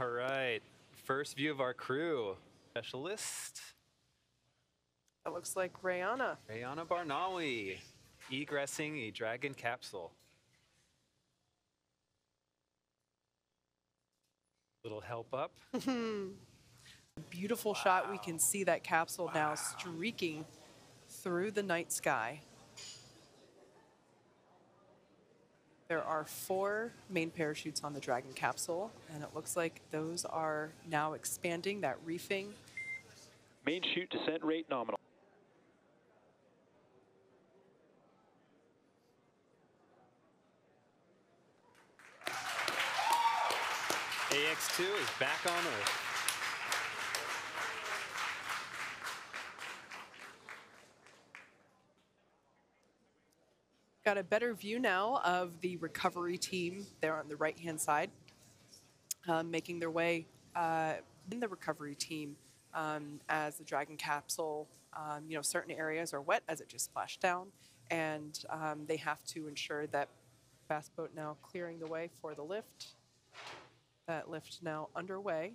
All right. First view of our crew. Specialist, That looks like Rayyanah. Rayyanah Barnawi, egressing a Dragon capsule. Little help up. Beautiful shot. We can see that capsule now streaking through the night sky. There are four main parachutes on the Dragon capsule, and it looks like those are now expanding that reefing. Main chute descent rate nominal. AX2 is back on Earth. Got a better view now of the recovery team there on the right hand side, um, making their way uh, in the recovery team um, as the Dragon capsule. Um, you know, certain areas are wet as it just splashed down, and um, they have to ensure that fast boat now clearing the way for the lift. That lift now underway.